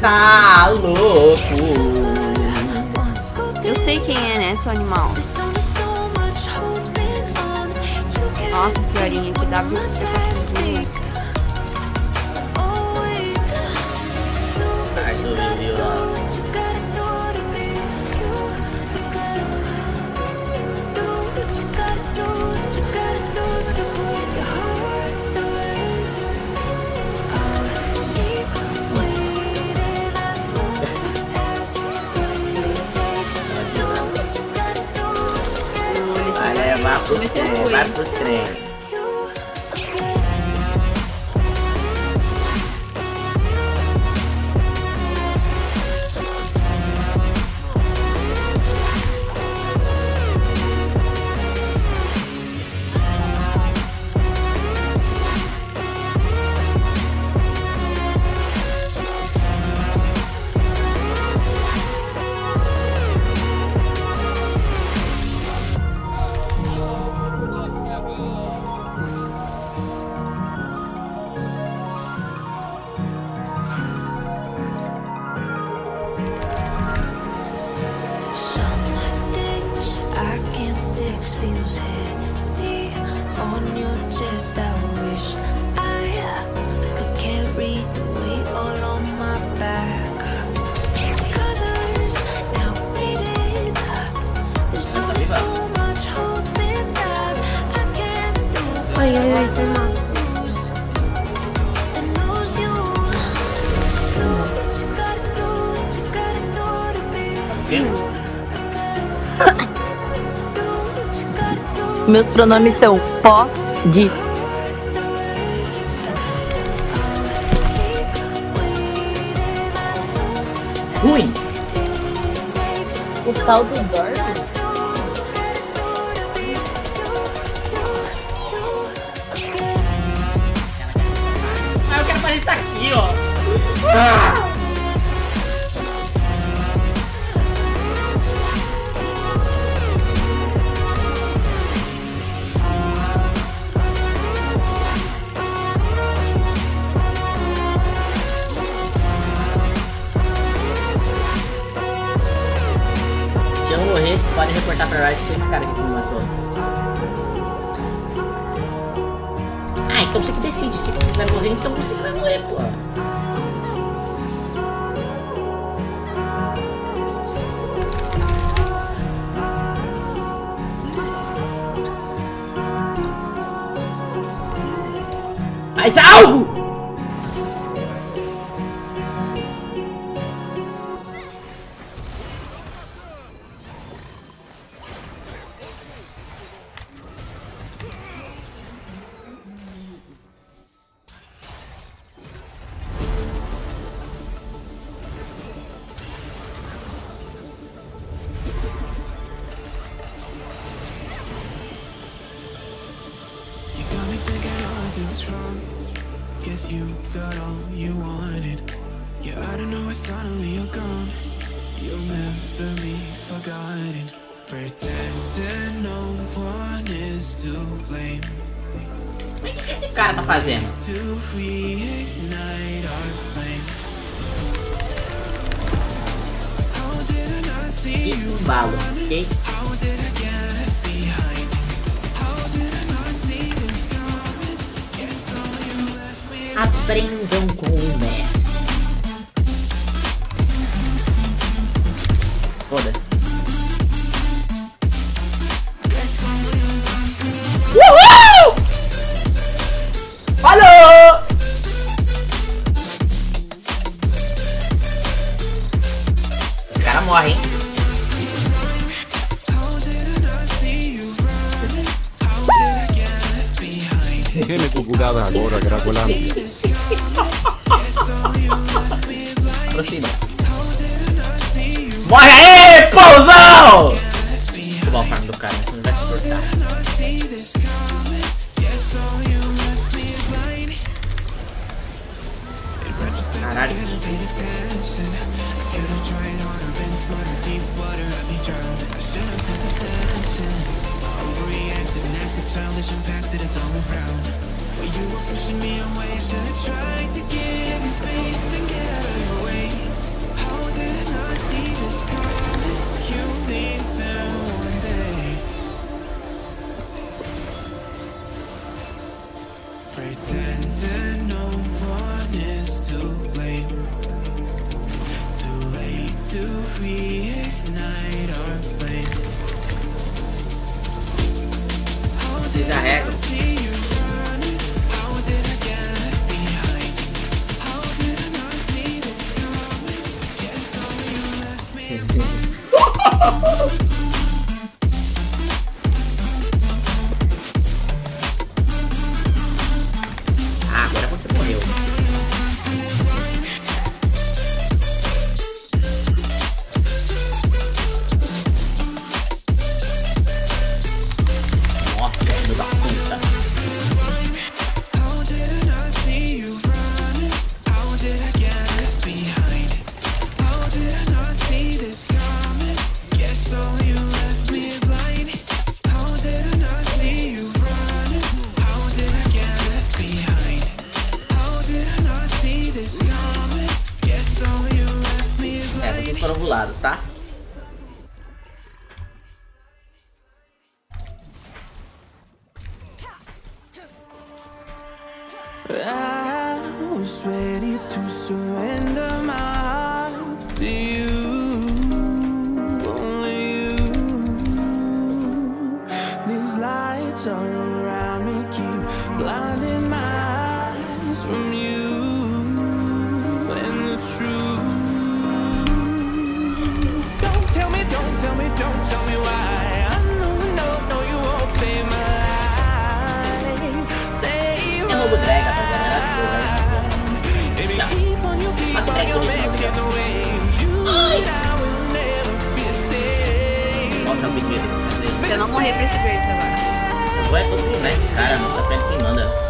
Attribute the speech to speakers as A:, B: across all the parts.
A: tá louco.
B: Eu sei quem é, né, seu animal? Nossa, que horinha que dá pra
A: Vai pro trem.
C: Feels heavy on your chest. I wish I could carry the weight all on my back. Colors now faded. There's only so much holding that I can't do.
B: Oi, oi, oi, foi
D: Meus pronomes são pode.
A: Ruim.
D: O tal do dorme?
A: Ah, eu quero fazer isso aqui, ó. Ah! Então você que decide. Se vai morrer, então você que vai morrer, pô. Mais algo!
E: You got all you wanted. Yeah, I don't know why suddenly you're gone. You'll never be forgotten. Pretending no one is to blame.
A: Mas o que que esse cara tá fazendo?
E: To reignite our
A: Aprendam com o mestre. Foda-se. Uhul! Falou! Esse cara morre, hein?
F: Tiene cucurada agora, Cracolante.
A: Aproxima. Morre aí, pouzão! Vou roubar o farm do cara, senão the childish impact that it's all around.
E: But You were pushing me away, should have tried to get. I was ready to surrender my heart to you, only you. These lights all around me keep blinding my eyes from you and the truth. Don't tell me, don't tell me, don't tell me why. I know, no, no, you won't save my.
G: Se eu não morrer pra esse Graves agora.
A: Ué, todo mundo. Né? Esse cara, não tá aprendendo quem manda.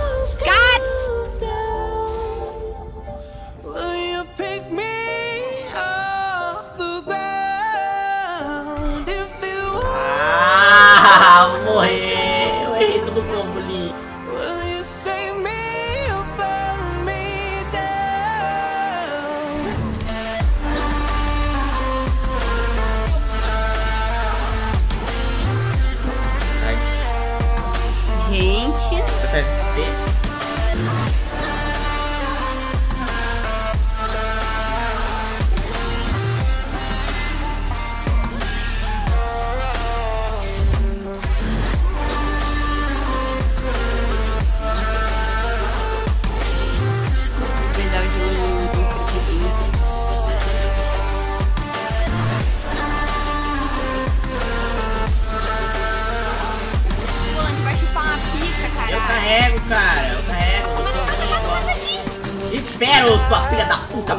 E: you.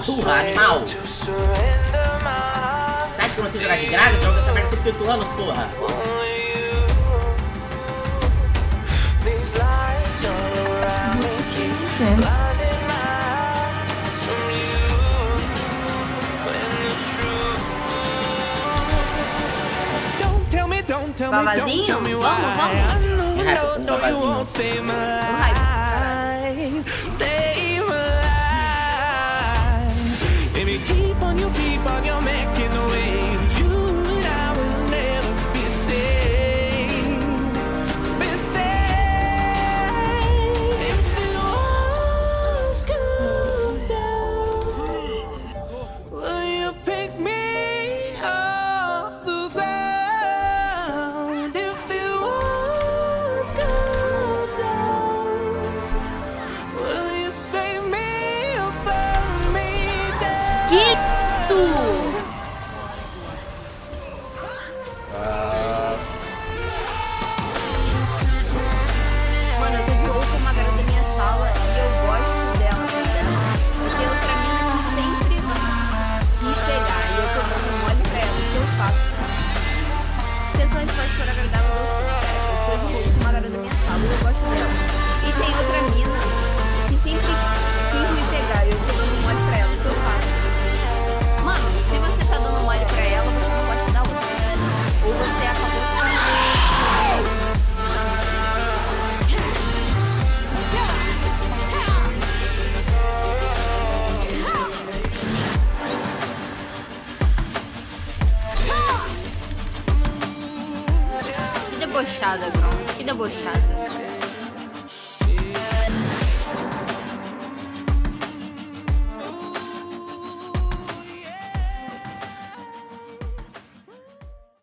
A: surra, animal!
E: Você
A: acha que eu não sei jogar de graça? Joga essa merda por 8 anos, porra!
E: Okay.
G: Vavazinho? Vamos, vamos. Vamos, bocheada, Bron. Que debochada.